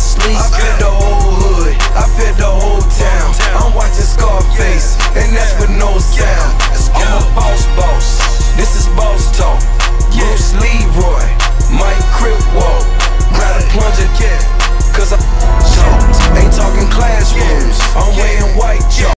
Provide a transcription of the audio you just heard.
sleep.